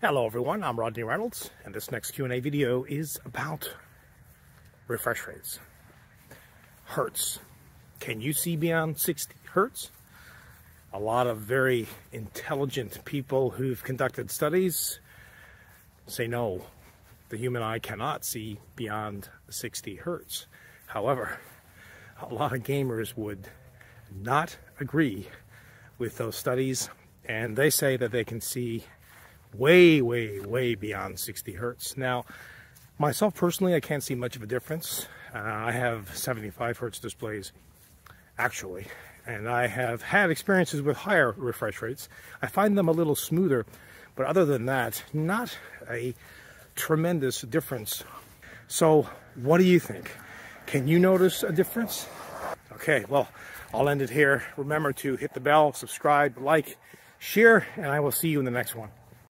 Hello everyone, I'm Rodney Reynolds, and this next Q&A video is about refresh rates. Hertz. Can you see beyond 60 hertz? A lot of very intelligent people who've conducted studies say no, the human eye cannot see beyond 60 hertz. However, a lot of gamers would not agree with those studies, and they say that they can see way, way, way beyond 60 hertz. Now, myself personally, I can't see much of a difference. Uh, I have 75 hertz displays, actually, and I have had experiences with higher refresh rates. I find them a little smoother, but other than that, not a tremendous difference. So, what do you think? Can you notice a difference? Okay, well, I'll end it here. Remember to hit the bell, subscribe, like, share, and I will see you in the next one.